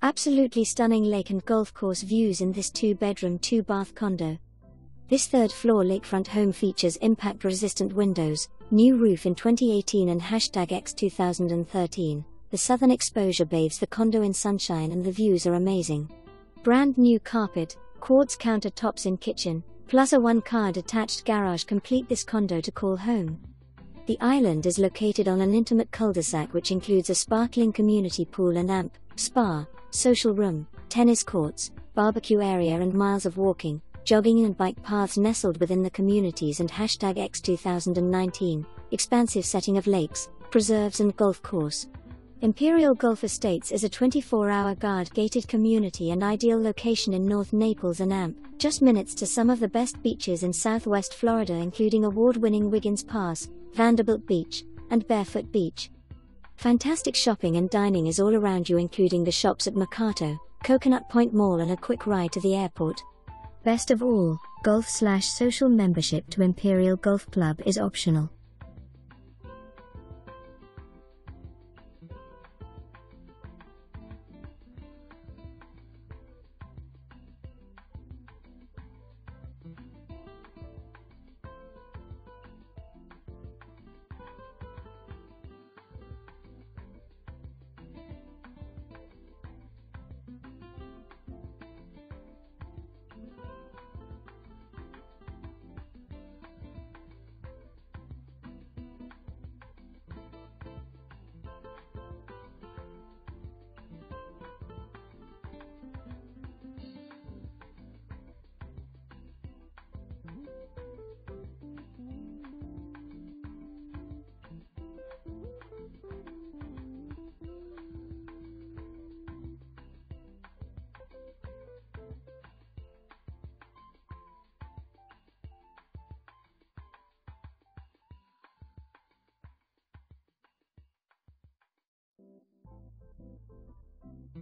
Absolutely stunning lake and golf course views in this two bedroom, two bath condo. This third floor lakefront home features impact resistant windows, new roof in 2018 and hashtag X 2013. The southern exposure bathes the condo in sunshine and the views are amazing. Brand new carpet, quartz countertops in kitchen, plus a one car detached garage complete this condo to call home. The island is located on an intimate cul de sac which includes a sparkling community pool and amp, spa, social room, tennis courts, barbecue area, and miles of walking, jogging, and bike paths nestled within the communities and hashtag X 2019, expansive setting of lakes, preserves, and golf course. Imperial Golf Estates is a 24 hour guard gated community and ideal location in North Naples and AMP, just minutes to some of the best beaches in southwest Florida, including award winning Wiggins Pass, Vanderbilt Beach, and Barefoot Beach. Fantastic shopping and dining is all around you, including the shops at Mercato, Coconut Point Mall, and a quick ride to the airport. Best of all, golf slash social membership to Imperial Golf Club is optional.